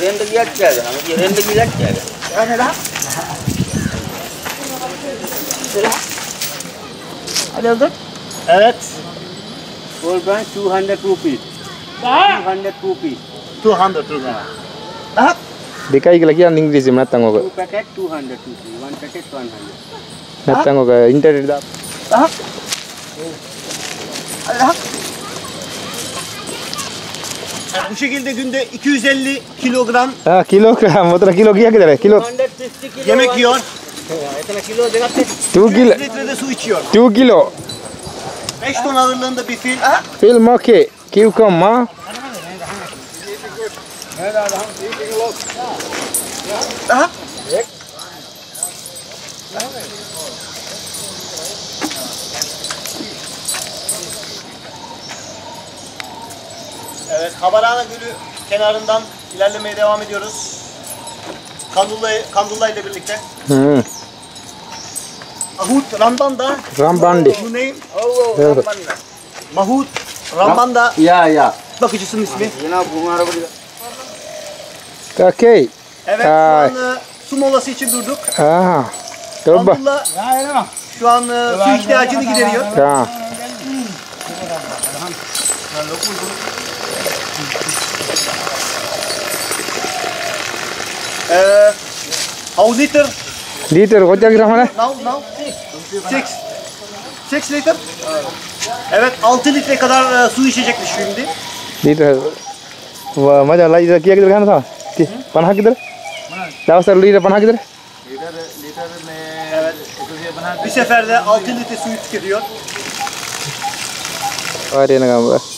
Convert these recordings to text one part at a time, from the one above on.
रेंट की लट जाएगा हम ये रेंट की लट जाएगा क्या मेरा अरे उधर X four point two hundred rupees two hundred rupees two hundred rupees दिखाई लगी अंग इंग्लिश में तंग होगा पैकेट 200 रुपीस वन पैकेट 100 ना तंग होगा इंटरनेट दा Bu şekilde günde 250 kilogram. Ha kilogram. Otra kilo kiya kadar? Kilo. Yemek yiyor. 2 kilo. litre su içiyor. 2 kilo. 5 ton ağırlığında bir fil. Fil moki. Cucumber. Aha. Evet, Habarana Gölü kenarından ilerlemeye devam ediyoruz. Kandulla, Kandulla ile birlikte. Hı. Mahut Rambanda. Rambandi. Bu ne? Oh, evet. Rambanda. Mahut Rambanda. Ya ya. Bakıcısının ismi. Yine bunlar burada. Okey. Evet, şu an e, su molası için durduk. Aha. Dur bak. Şu an e, su ihtiyacını gideriyor. Tamam. Uh, how liter? Liter, what are you going Now, now, six. Six liter? Evet, 6 litre kadar e, su içecekmiş şimdi. Liter. Maja, la liter kiya kider gana tha? Panha kider? Daha sonra liter panha kider? Liter, liter ne? Evet. Bir seferde 6 litre suyu tüketiyor. Var ya ne kadar?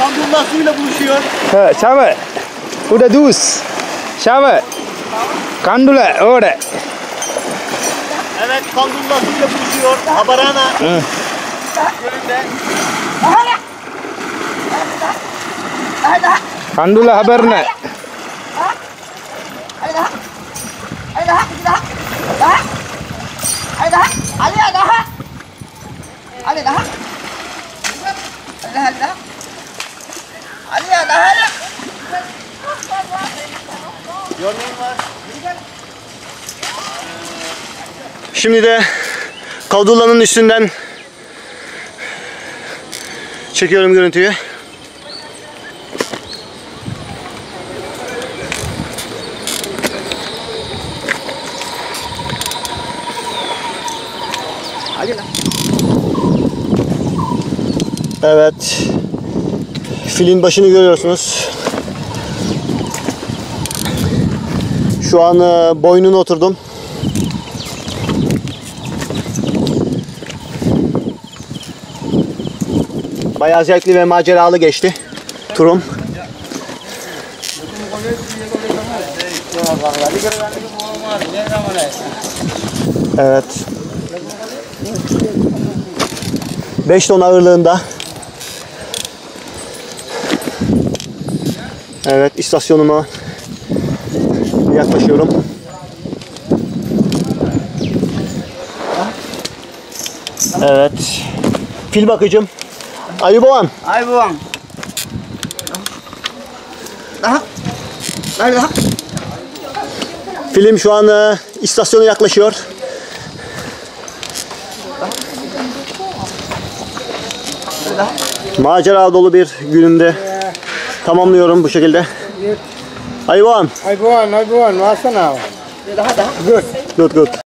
Bandullah suyla buluşuyor. Evet, çabuk. Bu da düz. Çabuk. Kandula orada. Evet, Kandullah suyla buluşuyor. Habarana. Hı. Gölünde. Kandula haberine. Hadi daha. Hadi daha. Hadi daha. Hadi daha. Hadi daha. 아니야 나 할래 Şimdi de kavdulanın üstünden çekiyorum görüntüyü. Evet. Filin başını görüyorsunuz. Şu an e, boynuna oturdum. Bayağı zevkli ve maceralı geçti turum. Evet. 5 ton ağırlığında. Evet istasyonuma yaklaşıyorum. Evet. Fil bakıcım. Ayıboğan. ayboğan Film şu an e, istasyona yaklaşıyor. Macera dolu bir günümde Tamamlıyorum bu şekilde. Hayvan. Hayvan, hayvan. Vasana. Good. Good, good.